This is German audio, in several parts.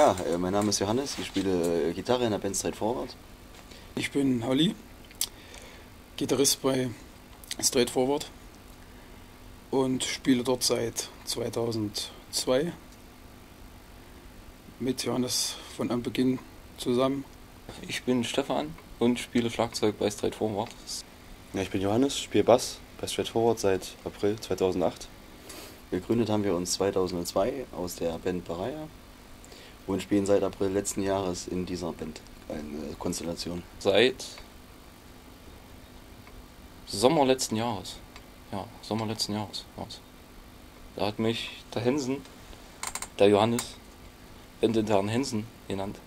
Ja, äh, mein Name ist Johannes, ich spiele äh, Gitarre in der Band Straight Forward. Ich bin Holly, Gitarrist bei Straight Forward und spiele dort seit 2002 mit Johannes von Anbeginn zusammen. Ich bin Stefan und spiele Schlagzeug bei Straight Forward. Ja, ich bin Johannes, spiele Bass bei Straight Forward seit April 2008. Gegründet haben wir uns 2002 aus der Band Baraya und spielen seit April letzten Jahres in dieser Band eine Konstellation. Seit Sommer letzten Jahres. Ja, Sommer letzten Jahres. Da hat mich der Hensen, der Johannes, den Herrn Hensen genannt,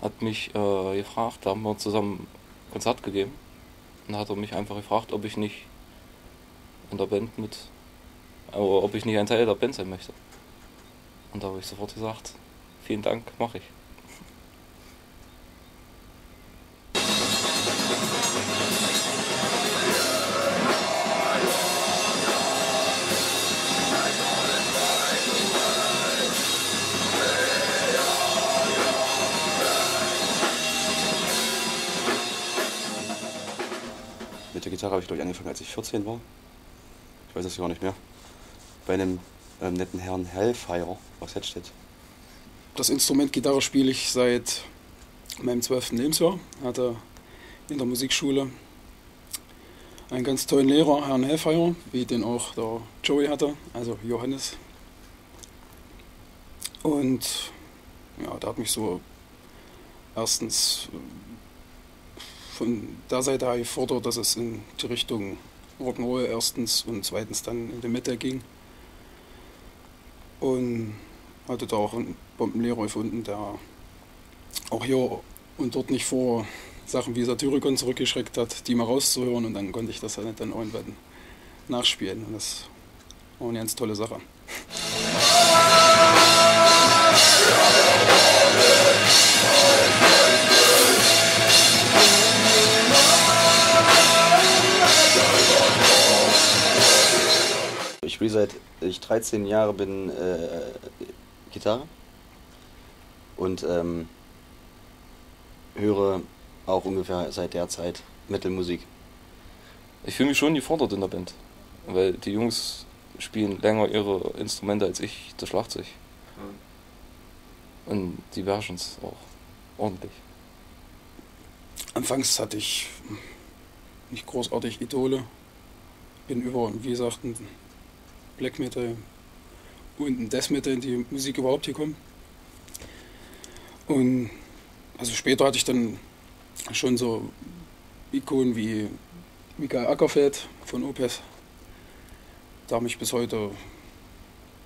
hat mich äh, gefragt, da haben wir zusammen Konzert gegeben. Und da hat er mich einfach gefragt, ob ich nicht in der Band mit, aber ob ich nicht ein Teil der Band sein möchte. Und da habe ich sofort gesagt, vielen Dank, mache ich. Mit der Gitarre habe ich, glaube ich, angefangen, als ich 14 war. Ich weiß es gar nicht mehr. Bei einem ähm, netten Herrn Hellfire aus Hedstedt. Das Instrument Gitarre spiele ich seit meinem 12. Lebensjahr. Hatte in der Musikschule einen ganz tollen Lehrer, Herrn Hellfire, wie den auch der Joey hatte, also Johannes. Und ja, der hat mich so erstens von der Seite her gefordert, dass es in die Richtung Rock'n'Roll erstens und zweitens dann in die Mitte ging. Und hatte da auch einen Bombenlehrer gefunden, der auch hier und dort nicht vor Sachen wie Satyricon zurückgeschreckt hat, die mal rauszuhören und dann konnte ich das halt dann irgendwann nachspielen. Und das war eine ganz tolle Sache. Ich spiele seit ich 13 Jahre bin äh, Gitarre und ähm, höre auch ungefähr seit der Zeit Metal-Musik. Ich fühle mich schon gefordert in der Band, weil die Jungs spielen länger ihre Instrumente als ich das Schlagzeug. Und die beherrschen es auch ordentlich. Anfangs hatte ich nicht großartig Idole. Bin über, wie gesagt, ein Black Metal und ein Death Metal in die Musik überhaupt gekommen. Und also später hatte ich dann schon so Ikonen wie Michael Ackerfeld von Opeth. Da mich bis heute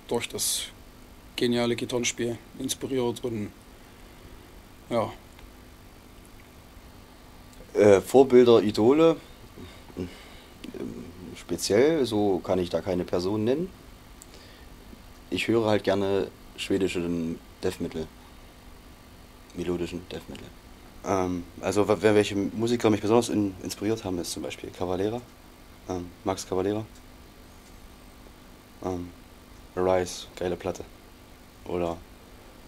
durch das geniale Gitarrenspiel inspiriert und ja, Äh, Vorbilder, Idole, speziell, so kann ich da keine Person nennen. Ich höre halt gerne schwedischen Death Metal. Melodischen Death Metal. Ähm, also welche Musiker mich besonders in, inspiriert haben, ist zum Beispiel Cavalera, ähm, Max Cavalera. Ähm, Rise, geile Platte. Oder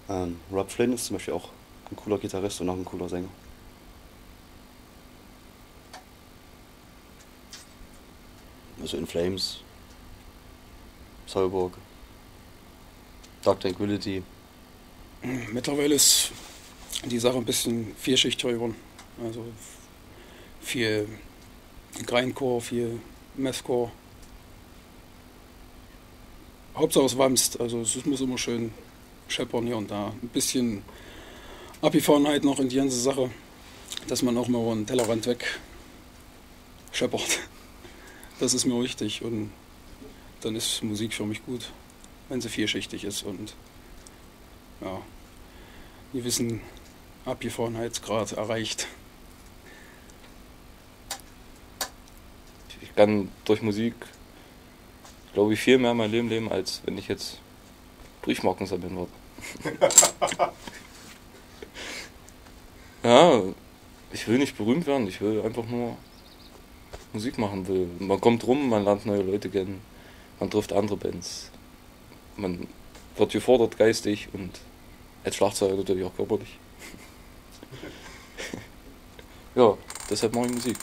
ähm, Rob Flynn ist zum Beispiel auch ein cooler Gitarrist und auch ein cooler Sänger. Also In Flames, Soulburg, Dark Tranquility. Mittlerweile ist die Sache ein bisschen vielschichtiger geworden. Also viel Grindcore, viel Methcore. Hauptsache es wamst, also es muss immer schön scheppern hier und da. Ein bisschen Abgefahrenheit noch in die ganze Sache, dass man auch mal den Tellerrand weg scheppert. Das ist mir wichtig und dann ist Musik für mich gut, wenn sie vielschichtig ist und ja, einen gewissen Abgefahrenheitsgrad erreicht. Ich kann durch Musik, glaube ich, viel mehr mein Leben leben, als wenn ich jetzt Briefmarken sammeln würde. ja, ich will nicht berühmt werden, ich will einfach nur Musik machen. Will. Man kommt rum, man lernt neue Leute kennen, man trifft andere Bands. Man wird gefordert geistig und Als Schlagzeuger natürlich auch körperlich. ja, deshalb mache ich Musik.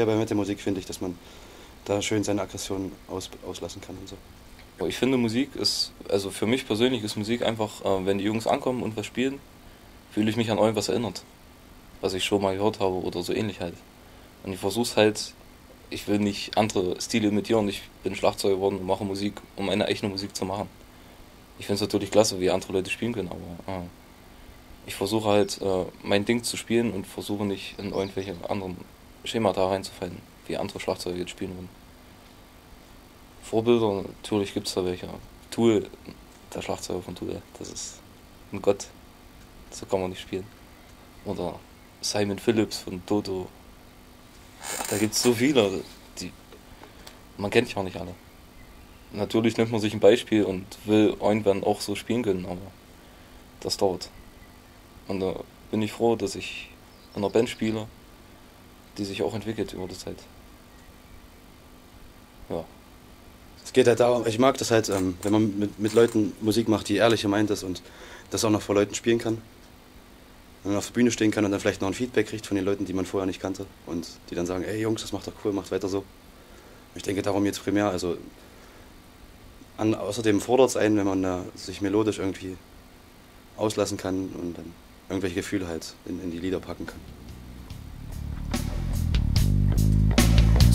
Speziell bei Metal-Musik finde ich, dass man da schön seine Aggressionen aus, auslassen kann und so. Ich finde Musik ist, also für mich persönlich ist Musik einfach, äh, wenn die Jungs ankommen und was spielen, fühle ich mich an irgendwas erinnert. Was ich schon mal gehört habe oder so ähnlich halt. Und ich versuche halt, ich will nicht andere Stile imitieren, ich bin Schlagzeuger geworden und mache Musik, um eine echte Musik zu machen. Ich finde es natürlich klasse, wie andere Leute spielen können, aber äh, ich versuche halt äh, mein Ding zu spielen und versuche nicht in irgendwelche anderen Schemata reinzufallen, wie andere Schlagzeuger jetzt spielen würden. Vorbilder, natürlich gibt es da welche. Tool, der Schlagzeuger von Tool, das ist ein Gott. So kann man nicht spielen. Oder Simon Phillips von Dodo. Ach, da gibt es so viele, die man kennt ja auch nicht alle. Natürlich nimmt man sich ein Beispiel und will irgendwann auch so spielen können, aber das dauert. Und da bin ich froh, dass ich in einer Band spiele, die sich auch entwickelt über die Zeit. Ja. Es geht halt darum, ich mag das halt, ähm, wenn man mit, mit Leuten Musik macht, die ehrlich gemeint ist und das auch noch vor Leuten spielen kann. Wenn man auf der Bühne stehen kann und dann vielleicht noch ein Feedback kriegt von den Leuten, die man vorher nicht kannte und die dann sagen, ey Jungs, das macht doch cool, macht weiter so. Ich denke darum jetzt primär, also an, außerdem fordert es einen, wenn man da sich melodisch irgendwie auslassen kann und dann irgendwelche Gefühle halt in, in die Lieder packen kann.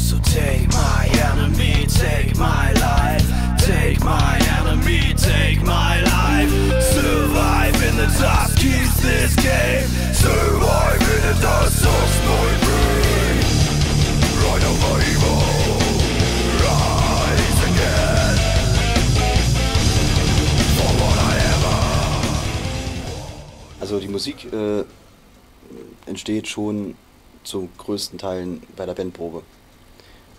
So take my enemy, take my life. Take my enemy, take my life. Survive in the dust, keep this game. Survive in the dust of my brain. Run over evil, rise again. For what I am. Also die Musik äh, entsteht schon zu größten Teilen bei der Bandprobe.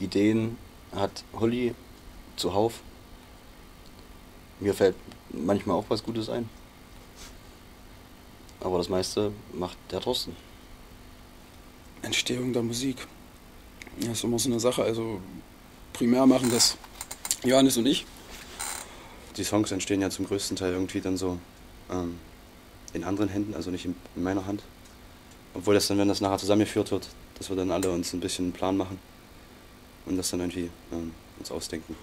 Ideen hat Holly zuhauf. Mir fällt manchmal auch was Gutes ein. Aber das meiste macht der Thorsten. Entstehung der Musik. Ja, ist immer so eine Sache. Also primär machen das Johannes und ich. Die Songs entstehen ja zum größten Teil irgendwie dann so ähm, in anderen Händen, also nicht in, in meiner Hand. Obwohl das dann, wenn das nachher zusammengeführt wird, dass wir dann alle uns ein bisschen einen Plan machen und das dann irgendwie ähm, uns ausdenken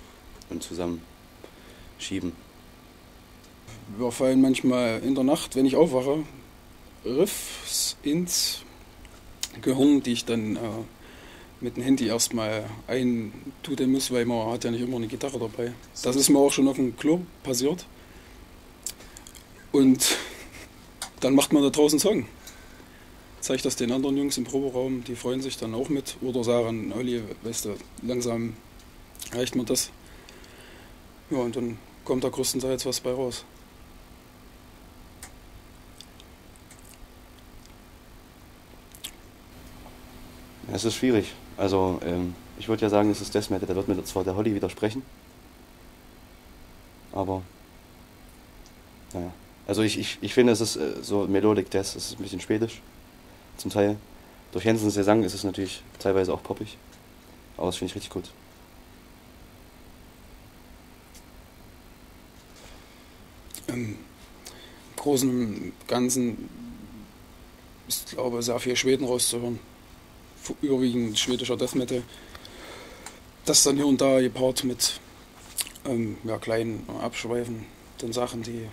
und zusammen schieben. Wir fallen manchmal in der Nacht, wenn ich aufwache, Riffs ins Gehirn, die ich dann äh, mit dem Handy erstmal eintuten muss, weil man hat ja nicht immer eine Gitarre dabei. Das ist mir auch schon auf dem Klo passiert. Und dann macht man da draußen einen Song. Zeigt das den anderen Jungs im Proberaum, die freuen sich dann auch mit. Oder sagen, Olli, weißt du, langsam reicht mir das. Ja, und dann kommt da größtenteils was bei raus. Es ist schwierig. Also ähm, ich würde ja sagen, es ist Death Metal, da wird mir zwar der Holly widersprechen, aber naja. Also ich, ich, ich finde, es ist äh, so Melodic Death, es ist ein bisschen schwedisch zum Teil. Durch Jensens Gesang ist es natürlich teilweise auch poppig, aber das finde ich richtig gut. Im Großen und Ganzen ist, glaube ich, sehr viel Schweden rauszuhören. Überwiegend schwedischer Death Metal. Das dann hier und da gepaart mit ähm, ja, kleinen abschweifenden Sachen, die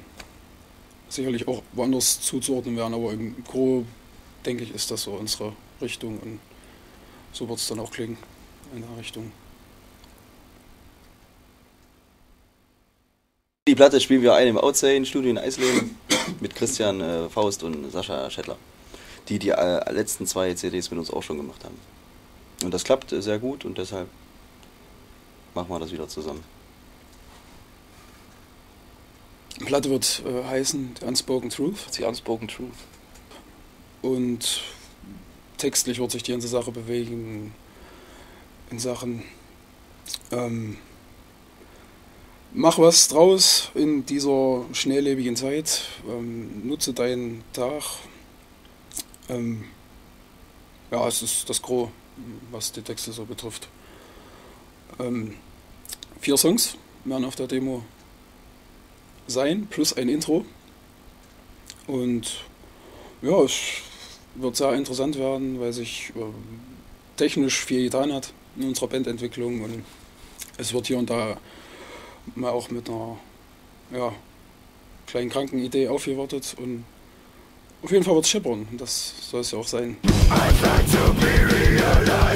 sicherlich auch woanders zuzuordnen wären, aber im Gro, denke ich, ist das so unsere Richtung und so wird es dann auch klingen in der Richtung. Die Platte spielen wir ein im Outsane Studio in Eisleben mit Christian äh, Faust und Sascha Schettler, die die äh, letzten zwei CDs mit uns auch schon gemacht haben. Und das klappt äh, sehr gut und deshalb machen wir das wieder zusammen. Die Platte wird äh, heißen The Unspoken Truth The Unspoken Truth. Und textlich wird sich die ganze Sache bewegen in Sachen ähm, mach was draus in dieser schnelllebigen Zeit, ähm, nutze deinen Tag. Ähm, ja, es ist das Gros, was die Texte so betrifft. Ähm, vier Songs werden auf der Demo sein, plus ein Intro. Und ja, es wird sehr interessant werden, weil sich ähm, technisch viel getan hat in unserer Bandentwicklung und es wird hier und da mal auch mit einer ja, kleinen kranken Idee aufgewartet und auf jeden Fall wird es scheppern. und Das soll es ja auch sein. I'd like to be realized